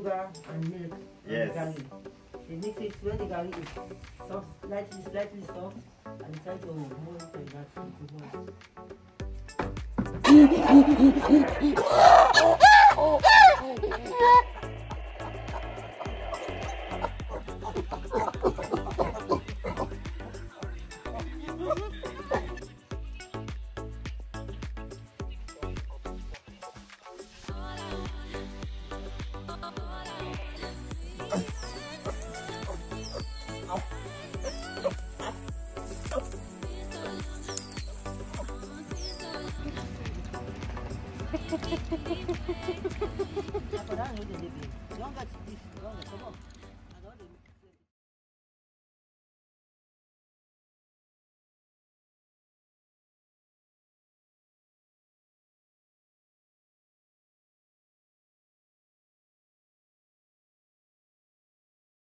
sugar and milk and Yes. garlic. They mix it when the garlic is soft, slightly, slightly soft, and try to mold it like that, Agora, onde ele vem? Longa, longa, tá bom?